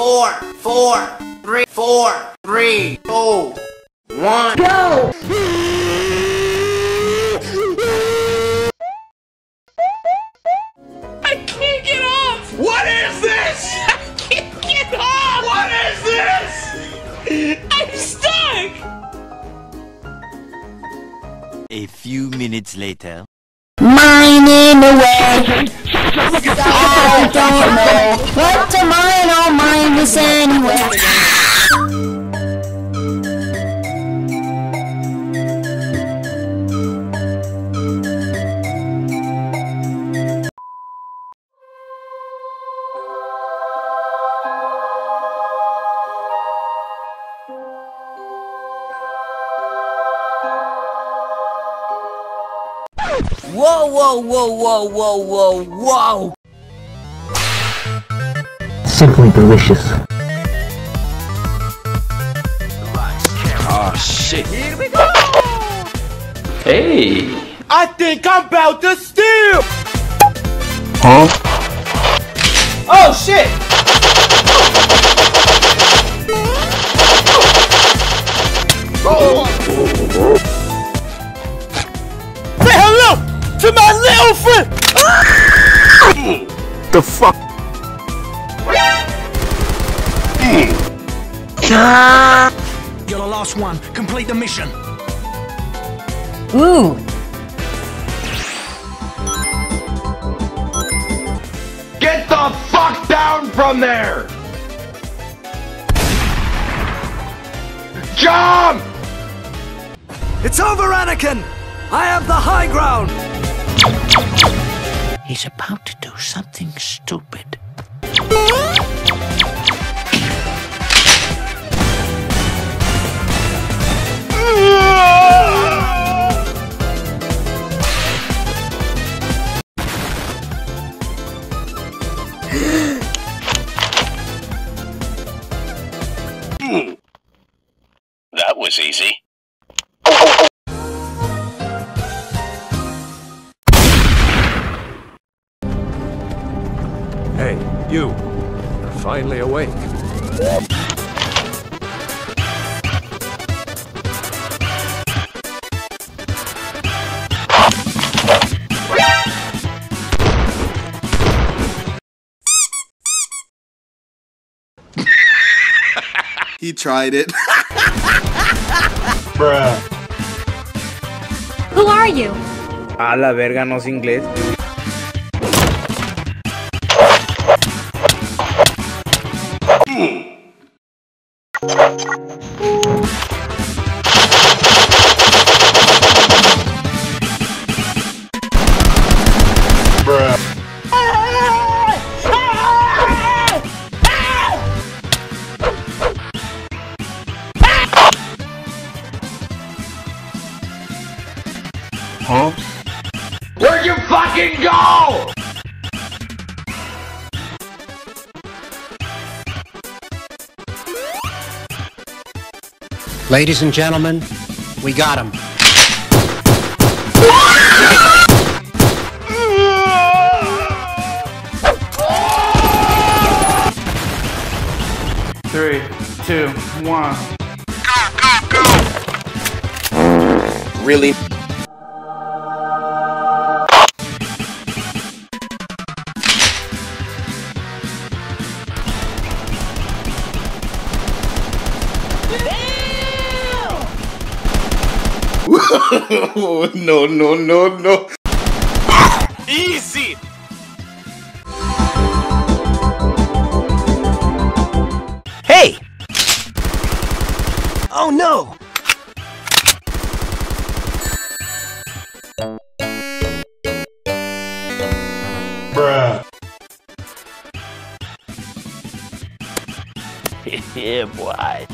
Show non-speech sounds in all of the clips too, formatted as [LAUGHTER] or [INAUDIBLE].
four, four, three, four, three, two, one. Go! I can't get off! What is this? [LAUGHS] I can't get off! What is this? I'm stuck! A few minutes later. Mining away. Whoa, whoa, whoa, whoa, whoa, whoa, whoa! Simply delicious. Oh shit. Here we go! Hey! I think I'm about to steal. Huh? Oh shit. To my little friend. The fuck? You're the last one. Complete the mission. Ooh. Get the fuck down from there. Jump! It's over, Anakin! I have the high ground! He's about to do something stupid. [LAUGHS] you. You're finally awake. He tried it. Bruh. Who are you? A la verga, no es inglés. Huh? Where'd you fucking go? Ladies and gentlemen, we got him. Three, two, one. Go, go, go! really? [LAUGHS] no, no, no, no. Easy. Hey! Oh no! [LAUGHS] yeah, boy.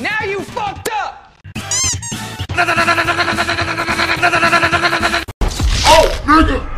Now you fucked up! Oh, nigga!